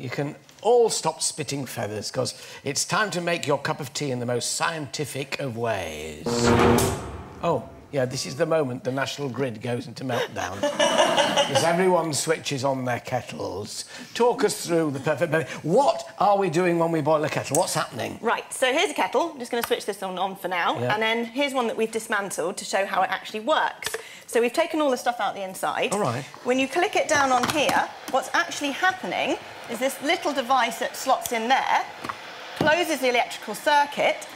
you can all stop spitting feathers, because it's time to make your cup of tea in the most scientific of ways. Oh, yeah, this is the moment the national grid goes into meltdown. Because everyone switches on their kettles. Talk us through the perfect... What are we doing when we boil a kettle? What's happening? Right, so here's a kettle. I'm just going to switch this on, on for now. Yeah. And then here's one that we've dismantled to show how it actually works. So we've taken all the stuff out the inside. All right. When you click it down on here, what's actually happening is this little device that slots in there closes the electrical circuit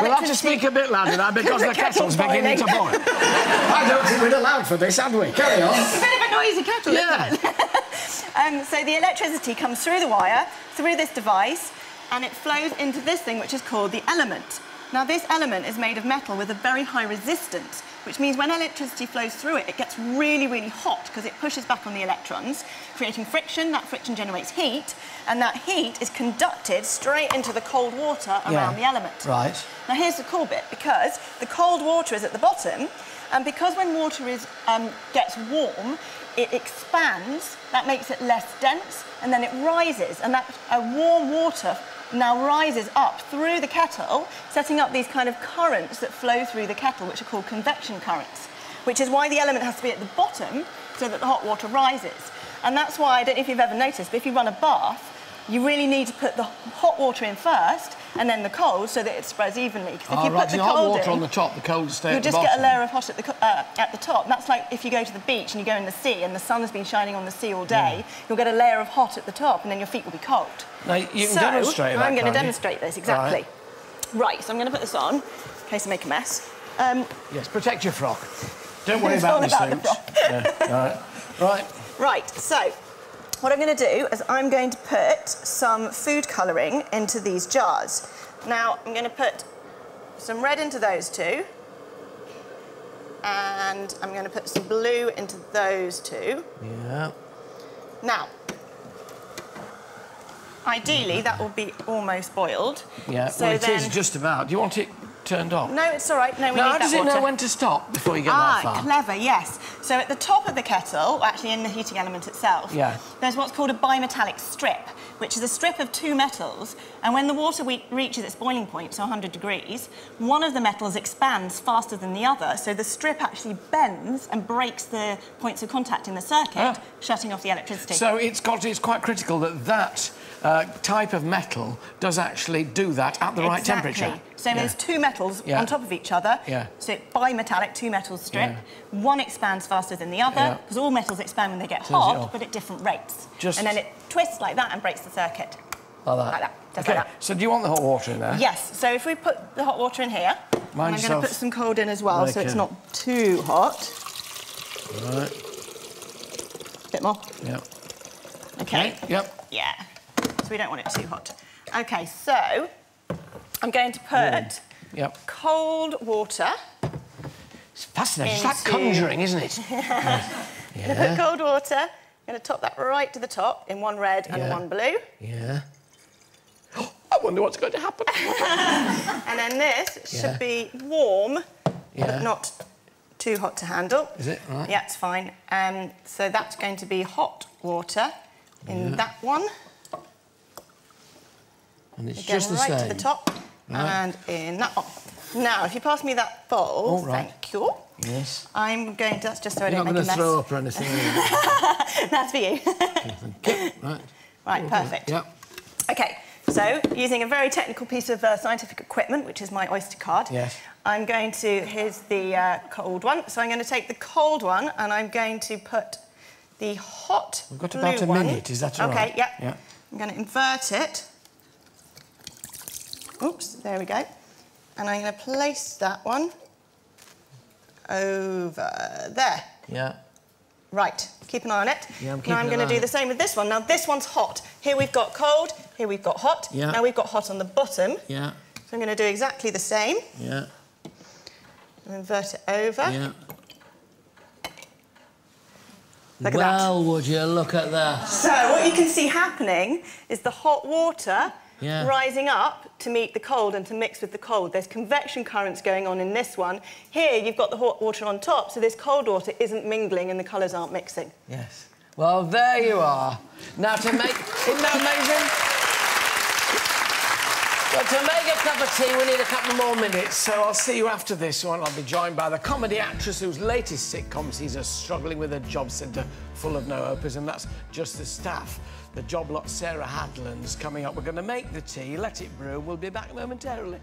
We'll have to speak a bit louder now because the, The kettle's kettle's beginning to boil. I don't think we're allowed for this, had we? Carry on. It's a bit of a noisy kettle, Yeah. isn't it? um, so the electricity comes through the wire, through this device, and it flows into this thing which is called the element. Now this element is made of metal with a very high resistance, which means when electricity flows through it, it gets really, really hot because it pushes back on the electrons, creating friction. That friction generates heat, and that heat is conducted straight into the cold water around the element. Right. Now here's the cool bit, because the cold water is at the bottom, and because when water is, um, gets warm, it expands, that makes it less dense, and then it rises, and that uh, warm water now rises up through the kettle, setting up these kind of currents that flow through the kettle, which are called convection currents, which is why the element has to be at the bottom so that the hot water rises. And that's why, I don't know if you've ever noticed, but if you run a bath, you really need to put the hot water in first and then the cold so that it spreads evenly. Because if Oh, you right, put the the hot cold water in, on the top, the cold stay You'll at the just get a layer of hot at the, uh, at the top. That's like if you go to the beach and you go in the sea and the sun has been shining on the sea all day, you'll get a layer of hot at the top and then your feet will be cold. Now, you can so, demonstrate that, I'm going to demonstrate this, exactly. Right. so I'm going to put this on in case I make a mess. Um, Yes, protect your frock. Don't worry about the about the suit. Yeah, all right. Right. Right, so what I'm going to do is I'm going to put some food colouring into these jars. Now, I'm going to put some red into those two, and I'm going to put some blue into those two. Yeah. Now, ideally, that will be almost boiled. Yeah. So well, it is then... just about. Do you want it turned off? No, it's all right. No, we Now, need how that does it know when to stop before you get Ah, that far? clever, yes. So at the top of the kettle, actually in the heating element itself, Yeah. there's what's called a bimetallic strip, which is a strip of two metals, and when the water we- reaches its boiling point, so 100 degrees, one of the metals expands faster than the other, so the strip actually bends and breaks the points of contact in the circuit, Ah. shutting off the electricity. So it's got. It's quite critical that that uh, type of metal does actually do that at the right temperature. So Yeah. there's two metals Yeah. on top of each other. Yeah. So bimetallic, two metals strip. Yeah. One expands faster than the other because all metals expand when they get hot, but at different rates. Just- And then it twists like that and breaks the circuit. Like that. Like that, just okay. like that. So do you want the hot water in there? Yes. So if we put the hot water in here, and I'm going to put some cold in as well, so Okay. it's not too hot. Right. bit more. Yeah. Okay. Yep. Yeah. So we don't want it too hot. Okay. So I'm going to put Yep. cold water. It's fascinating. It's like conjuring, isn't it? I'm going to put cold water. I'm going to top that right to the top in one red and Yeah. one blue. Yeah. I wonder what's going to happen. And then this Yeah. should be warm, Yeah. but not too hot to handle. Is it? Right. Yeah, it's fine. Um, so that's going to be hot water in Yeah. that one. And it's Again, just the right same. to the top. And in that one. Now, if you pass me that bowl, All right. thank you. Yes. I'm going to, that's just so I You're don't not make going a to mess. throw up or anything. that's for you. right. right, perfect. Yep. Okay, so using a very technical piece of uh, scientific equipment, which is my Oyster card, Yes. I'm going to, here's the uh, cold one. So I'm going to take the cold one and I'm going to put the hot We've got about a one. minute, is that all okay, right? yeah. Yeah. I'm going to invert it. Oops, there we go. And I'm going to place that one over there. Yeah. Right, keep an eye on it. Yeah, I'm now I'm going to do the same with this one. Now this one's hot. Here we've got cold, here we've got hot. Yeah. Now we've got hot on the bottom. Yeah. So I'm going to do exactly the same. Yeah. and Invert it over. Yeah. Look at that. well, would you look at that? So what you can see happening is the hot water Yeah. rising up to meet the cold and to mix with the cold. There's convection currents going on in this one. Here you've got the hot water on top, so this cold water isn't mingling and the colours aren't mixing. Yes. Well, there you are. Now to make... Isn't that amazing? Well, to make a cup of tea, we need a couple more minutes, so I'll see you after this one. I'll be joined by the comedy actress whose latest sitcom sees her struggling with a job centre full of no-opers, and that's just the staff. The job lot Sarah Hadland's coming up. We're going to make the tea, let it brew. We'll be back momentarily.